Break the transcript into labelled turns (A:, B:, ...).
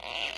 A: Yeah.